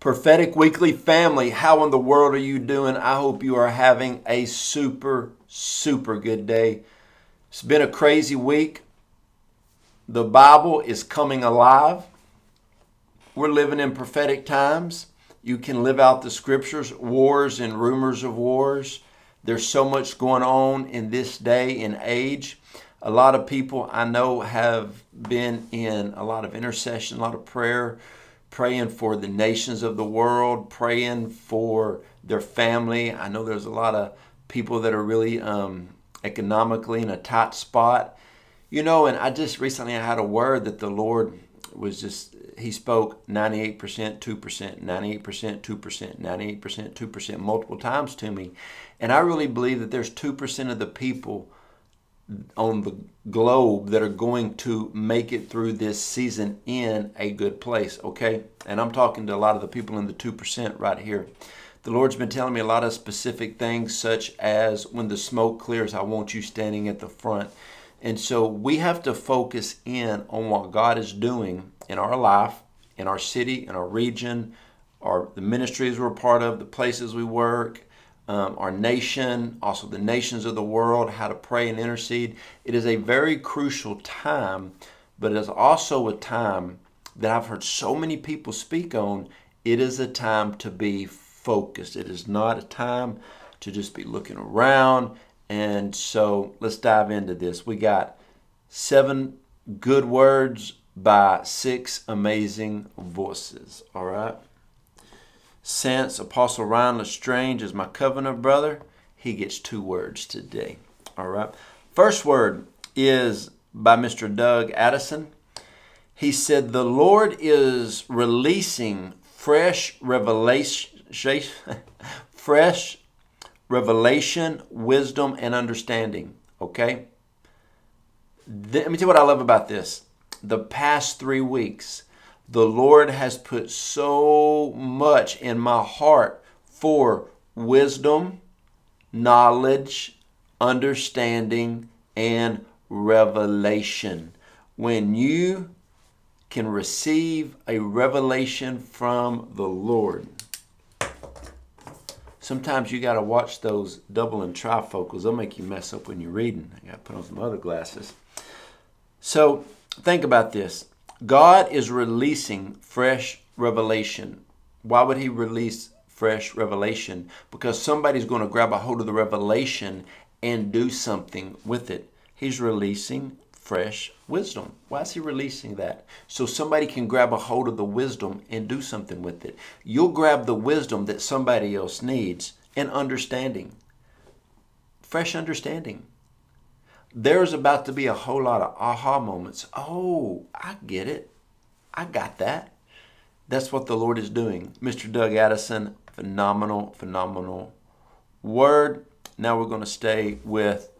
Prophetic Weekly family, how in the world are you doing? I hope you are having a super, super good day. It's been a crazy week. The Bible is coming alive. We're living in prophetic times. You can live out the scriptures, wars and rumors of wars. There's so much going on in this day and age. A lot of people I know have been in a lot of intercession, a lot of prayer praying for the nations of the world, praying for their family. I know there's a lot of people that are really um, economically in a tight spot. You know, and I just recently I had a word that the Lord was just, he spoke 98%, 2%, 98%, 2%, 98%, 2% multiple times to me. And I really believe that there's 2% of the people on the globe that are going to make it through this season in a good place, okay? And I'm talking to a lot of the people in the 2% right here. The Lord's been telling me a lot of specific things, such as when the smoke clears, I want you standing at the front. And so we have to focus in on what God is doing in our life, in our city, in our region, our the ministries we're part of, the places we work, um, our nation, also the nations of the world, how to pray and intercede. It is a very crucial time, but it is also a time that I've heard so many people speak on. It is a time to be focused. It is not a time to just be looking around. And so let's dive into this. We got seven good words by six amazing voices. All right. Since Apostle Ryan LeStrange is my covenant brother, he gets two words today. All right. First word is by Mr. Doug Addison. He said, The Lord is releasing fresh revelation, fresh revelation, wisdom, and understanding. Okay? Let me tell you what I love about this. The past three weeks, the Lord has put so much in my heart for wisdom, knowledge, understanding, and revelation. When you can receive a revelation from the Lord, sometimes you got to watch those double and trifocals. They'll make you mess up when you're reading. I got to put on some other glasses. So think about this. God is releasing fresh revelation. Why would He release fresh revelation? Because somebody's going to grab a hold of the revelation and do something with it. He's releasing fresh wisdom. Why is He releasing that? So somebody can grab a hold of the wisdom and do something with it. You'll grab the wisdom that somebody else needs and understanding. Fresh understanding there's about to be a whole lot of aha moments. Oh, I get it. I got that. That's what the Lord is doing. Mr. Doug Addison, phenomenal, phenomenal word. Now we're going to stay with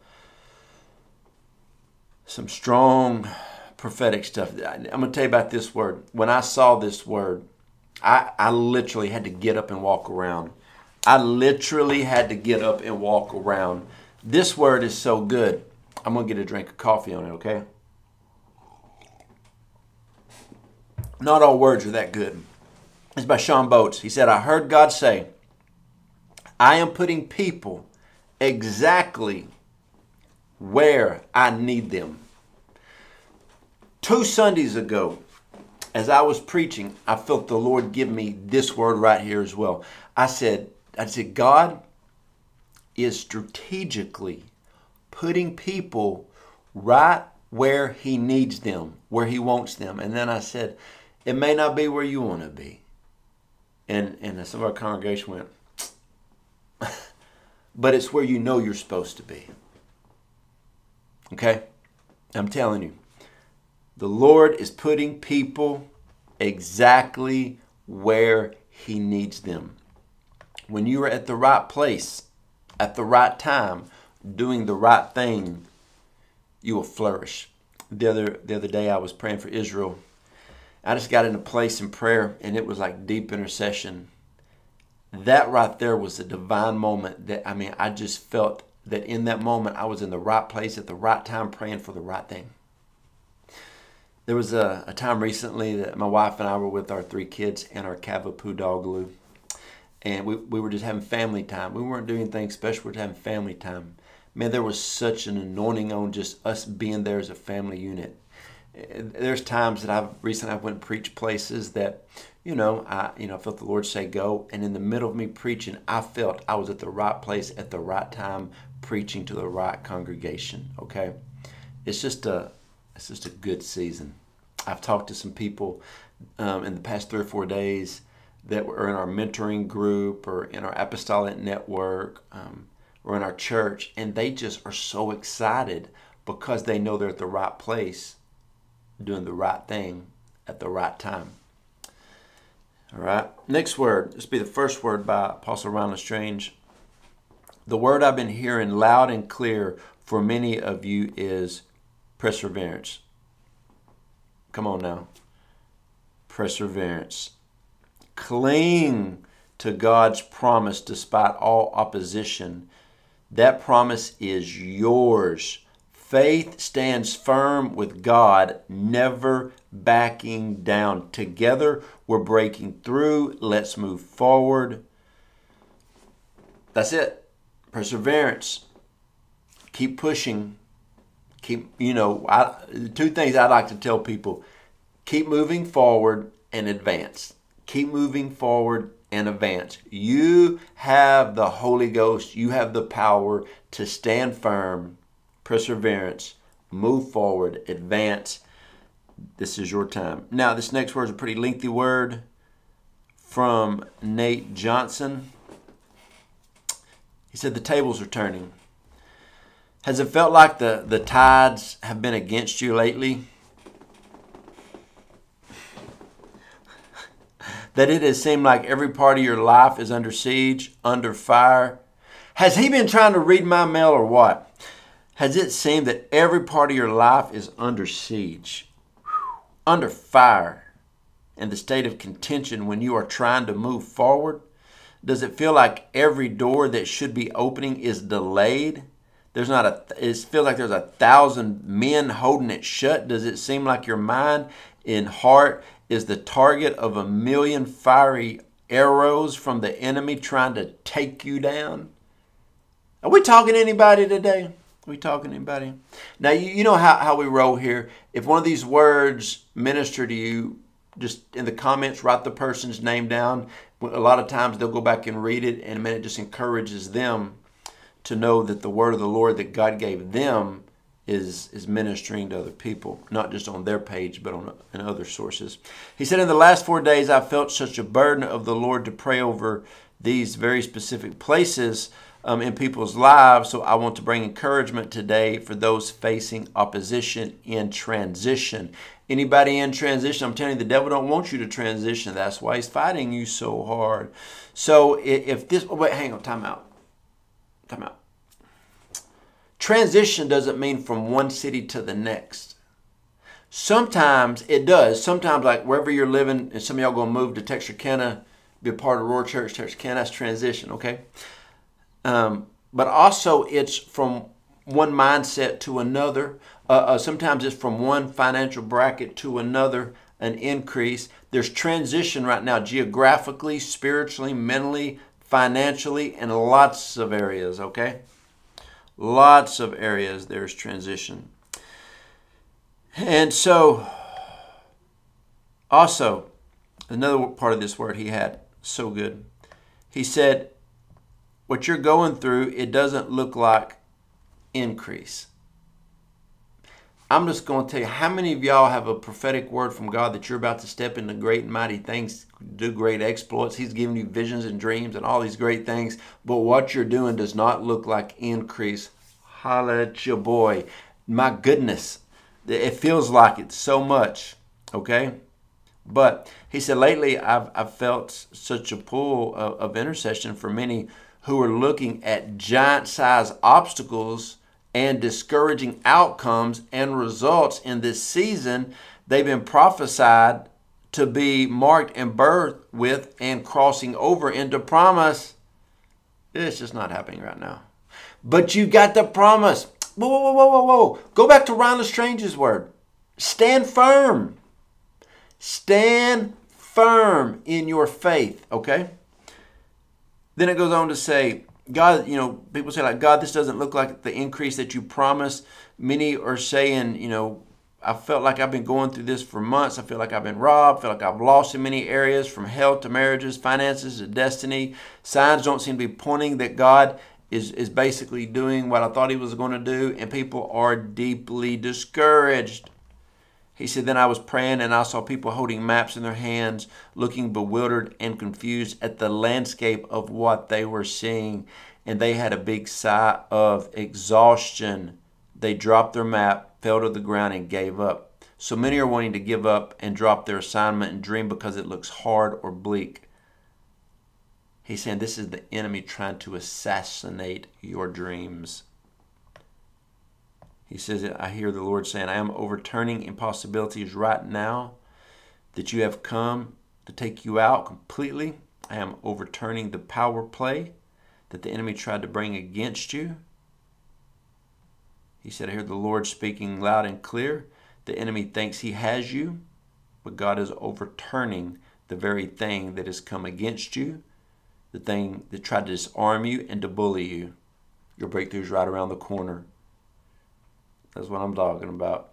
some strong prophetic stuff. I'm going to tell you about this word. When I saw this word, I, I literally had to get up and walk around. I literally had to get up and walk around. This word is so good. I'm to get a drink of coffee on it, okay? Not all words are that good. It's by Shawn Bolz. He said, I heard God say, I am putting people exactly where I need them. Two Sundays ago, as I was preaching, I felt the Lord give me this word right here as well. I said, I said, God is strategically putting people right where he needs them, where he wants them. And then I said, it may not be where you want to be. And, and some of our congregation went, but it's where you know you're supposed to be. Okay? I'm telling you, the Lord is putting people exactly where He needs them. When you are at the right place, at the right time, doing the right thing, you will flourish. The other the other day I was praying for Israel. I just got in a place in prayer and it was like deep intercession. That right there was a divine moment that I mean I just felt that in that moment I was in the right place at the right time praying for the right thing. There was a, a time recently that my wife and I were with our three kids and our Cavapoo dog Lou, and we, we were just having family time. We weren't doing anything special, we were having family time. Man, there was such an anointing on just us being there as a family unit. There's times that I've recently I went and preached places that, you know, I you know felt the Lord say go, and in the middle of me preaching, I felt I was at the right place at the right time, preaching to the right congregation. Okay, it's just a it's just a good season. I've talked to some people um, in the past three or four days that were in our mentoring group or in our apostolic network um, or in our church, and they just are so excited because they know they're at the right place, doing the right thing at the right time. All right, next word. This will be the first word by Apostle Ryan LeStrange. The word I've been hearing loud and clear for many of you is perseverance. Come on now. Perseverance. Cling to God's promise despite all opposition. That promise is yours. Faith stands firm with God, never backing down. Together, we're breaking through. Let's move forward. That's it. Perseverance. Keep pushing keep you know I, two things i like to tell people keep moving forward and advance keep moving forward and advance. You have the holy ghost. You have the power to stand firm perseverance move forward advance. This is your time. Now this next word is a pretty lengthy word from Nate Johnston. He said the tables are turning. Has it felt like the, the tides have been against you lately? That it has seemed like every part of your life is under siege, under fire? Has he been trying to read my mail or what? Has it seemed that every part of your life is under siege, under fire, in the state of contention when you are trying to move forward? Does it feel like every door that should be opening is delayed? There's not a. It feels like there's a thousand men holding it shut. Does it seem like your mind and heart is the target of a million fiery arrows from the enemy trying to take you down? Are we talking to anybody today? Are we talking to anybody? Now you, you know how, how we roll here. If one of these words minister to you, just in the comments, write the person's name down. A lot of times they'll go back and read it, and man, it just encourages them to know that the word of the Lord that God gave them is is ministering to other people, not just on their page, but on in other sources. He said, "In the last four days, I felt such a burden of the Lord to pray over these very specific places um, in people's lives. So I want to bring encouragement today for those facing opposition in transition. Anybody in transition, I'm telling you, the devil don't want you to transition. That's why he's fighting you so hard. So if this, oh, wait, hang on, time out." Time out. Transition doesn't mean from one city to the next. Sometimes it does. Sometimes, like wherever you're living, and some of y'all gonna move to Texarkana, be a part of Roar Church, Texarkana. That's transition, okay? Um, but also, it's from one mindset to another. Uh, uh, sometimes it's from one financial bracket to another, an increase. There's transition right now, geographically, spiritually, mentally, financially, and lots of areas, okay? Lots of areas there's transition. And so, also, another part of this word he had, so good. He said, What you're going through, it doesn't look like increase. I'm just going to tell you how many of y'all have a prophetic word from God that you're about to step into great and mighty things, do great exploits. He's giving you visions and dreams and all these great things, but what you're doing does not look like increase. Holla at your boy. My goodness, it feels like it so much, okay? But he said, lately I've, I've felt such a pull of, of intercession for many who are looking at giant size obstacles and discouraging outcomes and results in this season they've been prophesied to be marked and birthed with and crossing over into promise. It's just not happening right now. But you got the promise. Whoa, whoa, whoa, whoa, whoa. Go back to Ryan LeStrange's word. Stand firm. Stand firm in your faith, okay? Then it goes on to say, God, you know, people say, like, God, this doesn't look like the increase that you promised. Many are saying, you know, I felt like I've been going through this for months. I feel like I've been robbed. I feel like I've lost in many areas from health to marriages, finances to destiny. Signs don't seem to be pointing that God is, is basically doing what I thought he was going to do, and people are deeply discouraged. He said, Then I was praying and I saw people holding maps in their hands, looking bewildered and confused at the landscape of what they were seeing. And they had a big sigh of exhaustion. They dropped their map, fell to the ground, and gave up. So many are wanting to give up and drop their assignment and dream because it looks hard or bleak. He's saying this is the enemy trying to assassinate your dreams. He says, I hear the Lord saying, I am overturning impossibilities right now that you have come to take you out completely. I am overturning the power play that the enemy tried to bring against you. He said, I hear the Lord speaking loud and clear. The enemy thinks he has you, but God is overturning the very thing that has come against you the thing that tried to disarm you and to bully you. Your breakthrough's right around the corner. That's what I'm talking about.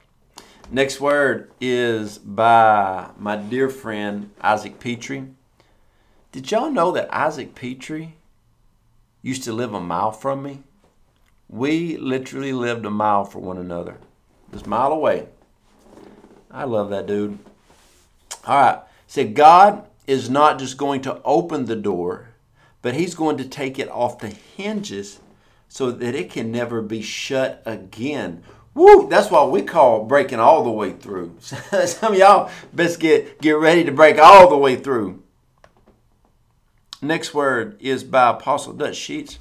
Next word is by my dear friend Isaac Pitre. Did y'all know that Isaac Pitre used to live a mile from me? We literally lived a mile from one another. Just mile away. I love that dude. All right. Said God is not just going to open the door, but he's going to take it off the hinges so that it can never be shut again. Woo! That's what we call breaking all the way through. Some of y'all best get, get ready to break all the way through. Next word is by Apostle Dutch Sheets.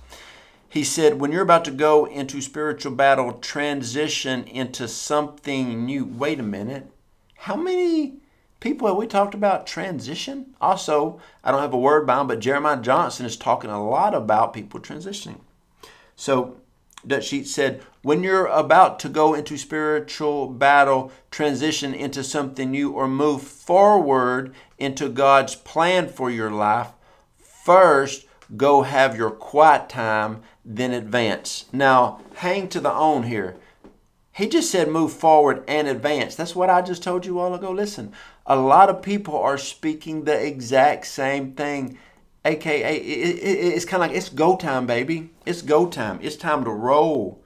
He said, when you're about to go into spiritual battle, transition into something new. Wait a minute. How many people have we talked about transition? Also, I don't have a word bound, but Jeremiah Johnson is talking a lot about people transitioning. So, Dutch Sheet said, when you're about to go into spiritual battle, transition into something new, or move forward into God's plan for your life, first go have your quiet time, then advance. Now, hang to the own here. He just said move forward and advance. That's what I just told you all ago. Listen, a lot of people are speaking the exact same thing. AKA, it, it, it's kind of like it's go time, baby. It's go time. It's time to roll.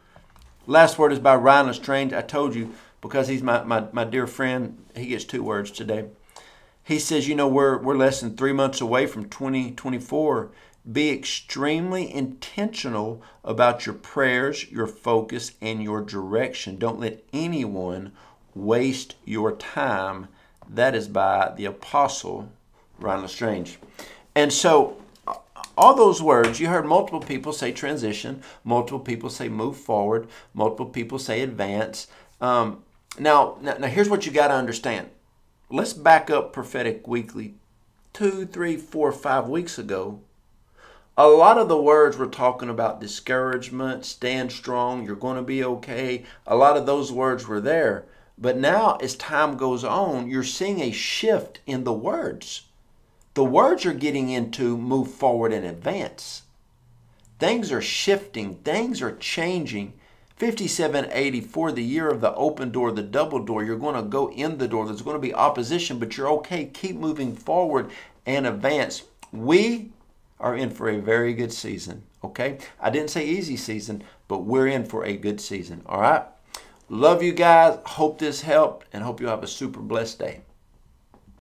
Last word is by Ryan LeStrange. I told you because he's my, my, my dear friend, he gets two words today. He says, you know, we're, we're less than three months away from 2024. Be extremely intentional about your prayers, your focus, and your direction. Don't let anyone waste your time that is by the apostle Ryan LeStrange. And so all those words, you heard multiple people say transition, multiple people say move forward, multiple people say advance. Um, now, now, now, here's what you got to understand. Let's back up Prophetic Weekly two, three, four, five weeks ago. A lot of the words were talking about discouragement, stand strong, you're going to be okay. A lot of those words were there. But now, as time goes on, you're seeing a shift in the words. The words you're getting into move forward and advance. Things are shifting, things are changing. 5780 for the year of the open door, the double door. You're going to go in the door. There's going to be opposition, but you're okay. Keep moving forward and advance. We are in for a very good season, okay? I didn't say easy season, but we're in for a good season, all right? Love you guys. Hope this helped and hope you have a super blessed day.